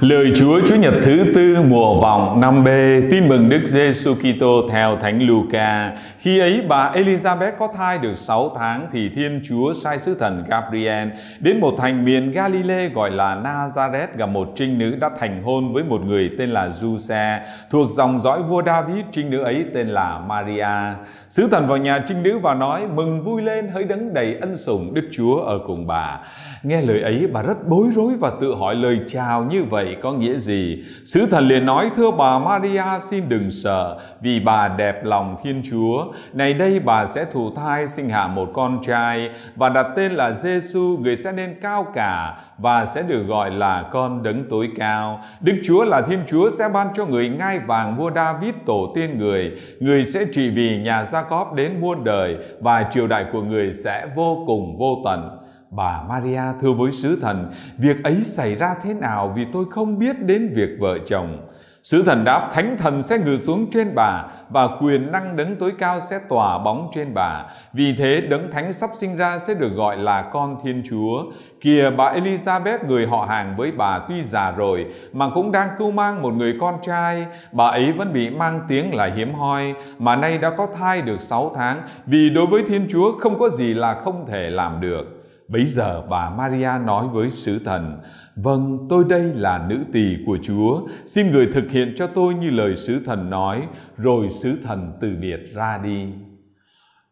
Lời Chúa Chúa Nhật thứ tư mùa vọng năm B, Tin mừng Đức Giêsu Kitô theo Thánh Luca. Khi ấy, bà Elizabeth có thai được 6 tháng thì Thiên Chúa sai sứ thần Gabriel đến một thành miền Galilee gọi là Nazareth gặp một trinh nữ đã thành hôn với một người tên là Giuse, thuộc dòng dõi vua David. Trinh nữ ấy tên là Maria. Sứ thần vào nhà trinh nữ và nói: mừng vui lên, hỡi đấng đầy ân sủng Đức Chúa ở cùng bà. Nghe lời ấy, bà rất bối rối và tự hỏi lời chào như vậy có nghĩa gì? Sứ thần liền nói, thưa bà Maria xin đừng sợ, vì bà đẹp lòng Thiên Chúa. Này đây bà sẽ thụ thai sinh hạ một con trai và đặt tên là Giêsu, người sẽ nên cao cả và sẽ được gọi là con đấng tối cao. Đức Chúa là Thiên Chúa sẽ ban cho người ngai vàng vua David tổ tiên người. Người sẽ trị vì nhà Gia Cóp đến muôn đời và triều đại của người sẽ vô cùng vô tận bà Maria thưa với sứ thần, việc ấy xảy ra thế nào vì tôi không biết đến việc vợ chồng. Sứ thần đáp, thánh thần sẽ ngự xuống trên bà và quyền năng đấng tối cao sẽ tỏa bóng trên bà. Vì thế đấng thánh sắp sinh ra sẽ được gọi là con Thiên Chúa. Kìa bà Elizabeth người họ hàng với bà tuy già rồi mà cũng đang cưu mang một người con trai. Bà ấy vẫn bị mang tiếng là hiếm hoi mà nay đã có thai được 6 tháng vì đối với Thiên Chúa không có gì là không thể làm được. Bấy giờ bà Maria nói với sứ thần, Vâng, tôi đây là nữ tỳ của Chúa, xin người thực hiện cho tôi như lời sứ thần nói, rồi sứ thần từ biệt ra đi.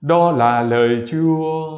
Đó là lời Chúa.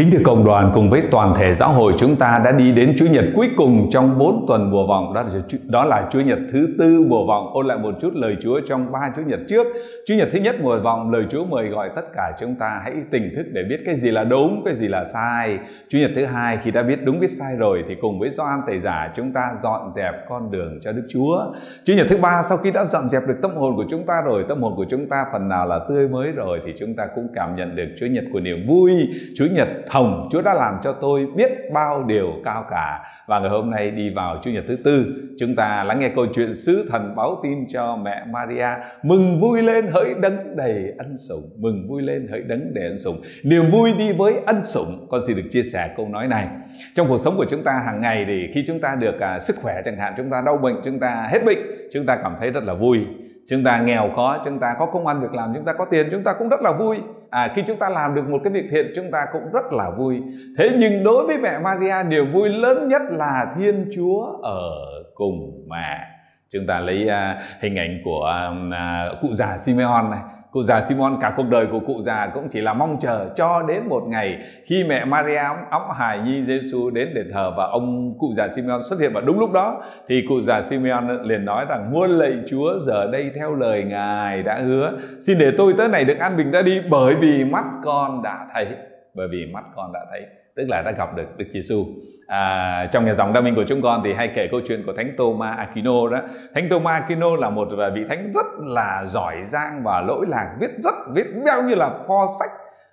Kính thưa cộng đoàn cùng với toàn thể giáo hội chúng ta đã đi đến Chúa Nhật cuối cùng trong 4 tuần mùa vọng. Đó là, đó là Chúa Nhật thứ tư mùa vọng. Ôn lại một chút lời Chúa trong ba Chúa Nhật trước. Chúa Nhật thứ nhất mùa vọng lời Chúa mời gọi tất cả chúng ta hãy tỉnh thức để biết cái gì là đúng cái gì là sai. Chúa Nhật thứ hai khi đã biết đúng biết sai rồi thì cùng với Gioan Tẩy Giả chúng ta dọn dẹp con đường cho Đức Chúa. Chúa Nhật thứ ba sau khi đã dọn dẹp được tâm hồn của chúng ta rồi tâm hồn của chúng ta phần nào là tươi mới rồi thì chúng ta cũng cảm nhận được Chúa Nhật của niềm vui. Chúa Nhật hồng Chúa đã làm cho tôi biết bao điều cao cả. Và ngày hôm nay đi vào Chủ nhật thứ tư chúng ta lắng nghe câu chuyện sứ thần báo tin cho mẹ Maria. Mừng vui lên hỡi đấng đầy ân sủng. Mừng vui lên hỡi đấng đầy ân sủng. Niềm vui đi với ân sủng. Con xin được chia sẻ câu nói này. Trong cuộc sống của chúng ta hàng ngày thì khi chúng ta được à, sức khỏe chẳng hạn chúng ta đau bệnh chúng ta hết bệnh chúng ta cảm thấy rất là vui. Chúng ta nghèo khó chúng ta có công ăn việc làm chúng ta có tiền chúng ta cũng rất là vui à, khi chúng ta làm được một cái việc thiện chúng ta cũng rất là vui. Thế nhưng đối với mẹ Maria niềm vui lớn nhất là Thiên Chúa ở cùng mẹ. Chúng ta lấy uh, hình ảnh của uh, cụ già Simeon này cụ già Simon, cả cuộc đời của cụ già cũng chỉ là mong chờ cho đến một ngày khi mẹ Maria ấm hài nhi Giêsu đến đền thờ và ông cụ già simon xuất hiện. Vào đúng lúc đó thì cụ già simon liền nói rằng muôn lạy Chúa, giờ đây theo lời ngài đã hứa, xin để tôi tới này được an bình ra đi, bởi vì mắt con đã thấy, bởi vì mắt con đã thấy tức là đã gặp được Đức Giêsu à, trong nhà dòng đa minh của chúng con thì hay kể câu chuyện của thánh Thomas Aquino đó. Thánh Thomas Aquino là một à, vị thánh rất là giỏi giang và lỗi lạc viết rất viết bao như là kho sách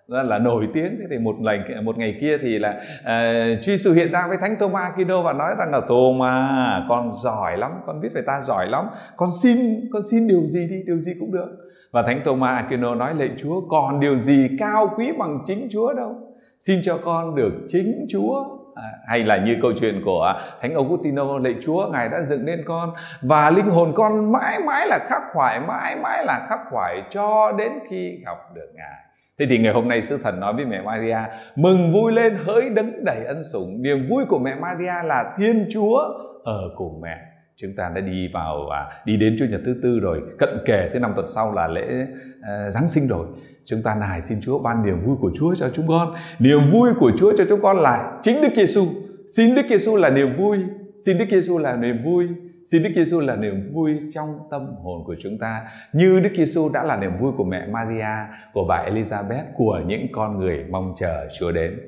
là, là nổi tiếng. Thế thì một ngày một ngày kia thì là uh, truy sự hiện ra với thánh Thomas Aquino và nói rằng là Thomas con giỏi lắm con viết về ta giỏi lắm con xin con xin điều gì đi điều gì cũng được. Và thánh Thomas Aquino nói lệ Chúa còn điều gì cao quý bằng chính Chúa đâu? Xin cho con được chính Chúa. À, hay là như câu chuyện của thánh Augustino lạy Chúa ngài đã dựng nên con và linh hồn con mãi mãi là khắc khoải mãi mãi là khắc khoải cho đến khi gặp được ngài. Thế thì ngày hôm nay sứ thần nói với mẹ Maria Mừng vui lên hỡi đấng đầy ân sủng. Niềm vui của mẹ Maria là Thiên Chúa ở cùng mẹ. Chúng ta đã đi vào à, đi đến chủ Nhật thứ tư rồi Cận kề tới năm tuần sau là lễ à, Giáng sinh rồi. Chúng ta nài xin Chúa ban niềm vui của Chúa cho chúng con. Niềm vui của Chúa cho chúng con là chính Đức Giêsu Xin Đức Giêsu là niềm vui. Xin Đức Giêsu là niềm vui. Xin Đức Giêsu là niềm vui trong tâm hồn của chúng ta. Như Đức Giêsu đã là niềm vui của mẹ Maria, của bà Elizabeth, của những con người mong chờ Chúa đến.